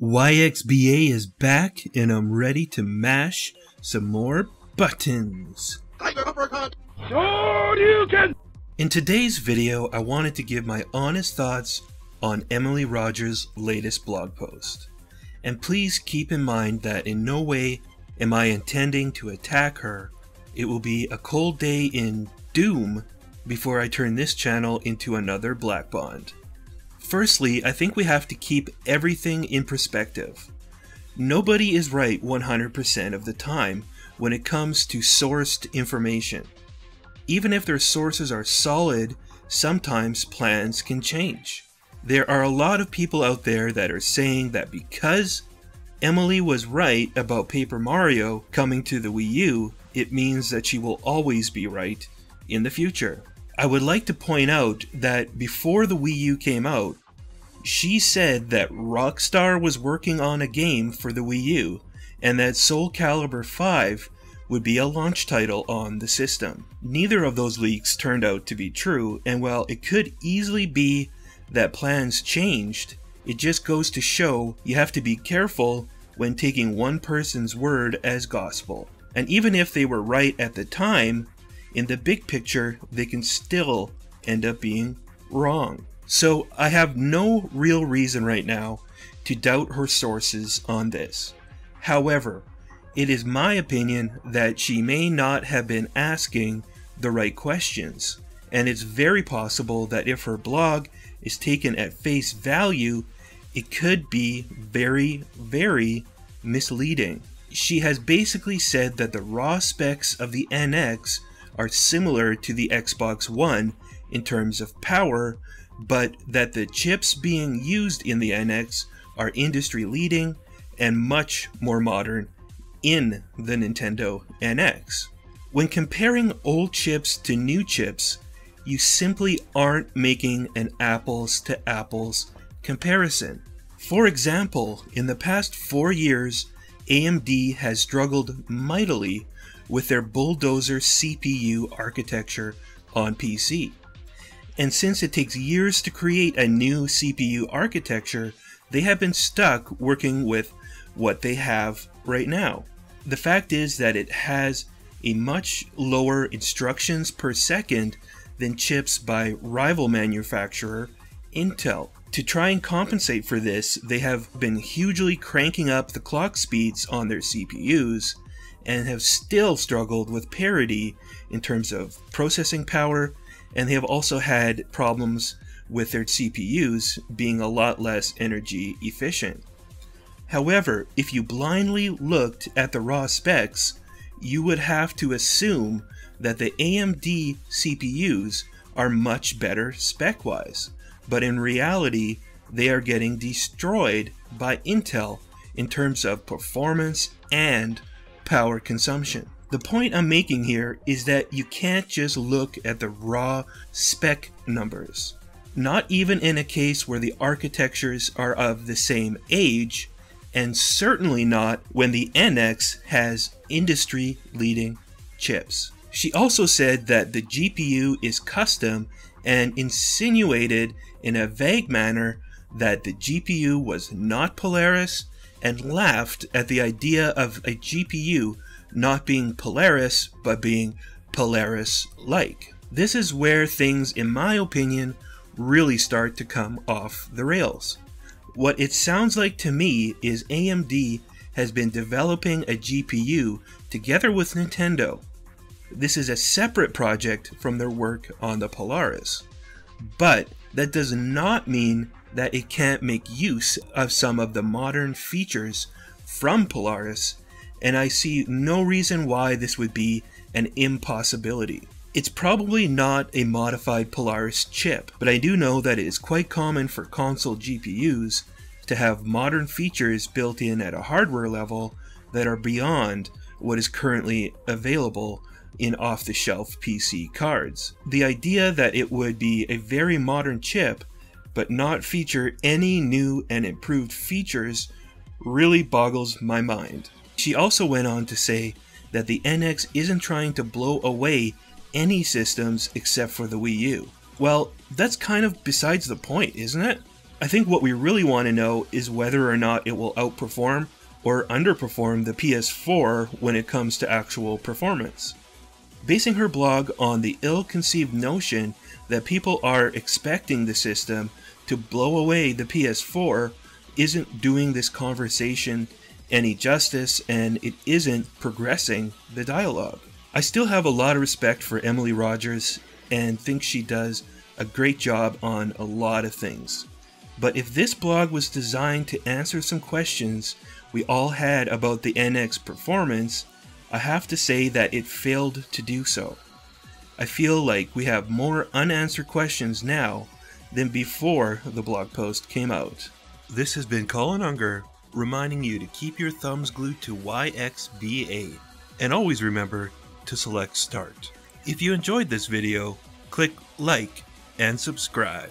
YXBA is back and I'm ready to mash some more buttons. In today's video, I wanted to give my honest thoughts on Emily Rogers' latest blog post. And please keep in mind that in no way am I intending to attack her. It will be a cold day in Doom before I turn this channel into another Black Bond. Firstly, I think we have to keep everything in perspective. Nobody is right 100% of the time when it comes to sourced information. Even if their sources are solid, sometimes plans can change. There are a lot of people out there that are saying that because Emily was right about Paper Mario coming to the Wii U, it means that she will always be right in the future. I would like to point out that before the Wii U came out, she said that Rockstar was working on a game for the Wii U and that Soul Calibur 5 would be a launch title on the system. Neither of those leaks turned out to be true, and while it could easily be that plans changed, it just goes to show you have to be careful when taking one person's word as gospel. And even if they were right at the time, in the big picture, they can still end up being wrong. So I have no real reason right now to doubt her sources on this. However, it is my opinion that she may not have been asking the right questions, and it's very possible that if her blog is taken at face value, it could be very, very misleading. She has basically said that the raw specs of the NX are similar to the Xbox One in terms of power, but that the chips being used in the NX are industry leading and much more modern in the Nintendo NX. When comparing old chips to new chips, you simply aren't making an apples to apples comparison. For example, in the past four years, AMD has struggled mightily with their bulldozer CPU architecture on PC. And since it takes years to create a new CPU architecture, they have been stuck working with what they have right now. The fact is that it has a much lower instructions per second than chips by rival manufacturer Intel. To try and compensate for this, they have been hugely cranking up the clock speeds on their CPUs and have still struggled with parity in terms of processing power, and they have also had problems with their CPUs being a lot less energy efficient. However, if you blindly looked at the raw specs, you would have to assume that the AMD CPUs are much better spec wise, but in reality, they are getting destroyed by Intel in terms of performance and power consumption. The point I'm making here is that you can't just look at the raw spec numbers. Not even in a case where the architectures are of the same age, and certainly not when the NX has industry leading chips. She also said that the GPU is custom and insinuated in a vague manner that the GPU was not Polaris and laughed at the idea of a GPU not being Polaris but being Polaris like. This is where things, in my opinion, really start to come off the rails. What it sounds like to me is AMD has been developing a GPU together with Nintendo. This is a separate project from their work on the Polaris. But that does not mean that it can't make use of some of the modern features from Polaris, and I see no reason why this would be an impossibility. It's probably not a modified Polaris chip, but I do know that it is quite common for console GPUs to have modern features built in at a hardware level that are beyond what is currently available in off the shelf PC cards. The idea that it would be a very modern chip but not feature any new and improved features really boggles my mind. She also went on to say that the NX isn't trying to blow away any systems except for the Wii U. Well, that's kind of besides the point, isn't it? I think what we really want to know is whether or not it will outperform or underperform the PS4 when it comes to actual performance. Basing her blog on the ill conceived notion that people are expecting the system to blow away the PS4 isn't doing this conversation any justice and it isn't progressing the dialogue. I still have a lot of respect for Emily Rogers and think she does a great job on a lot of things. But if this blog was designed to answer some questions we all had about the NX performance, I have to say that it failed to do so. I feel like we have more unanswered questions now than before the blog post came out. This has been Colin Unger reminding you to keep your thumbs glued to YXBA and always remember to select start. If you enjoyed this video, click like and subscribe.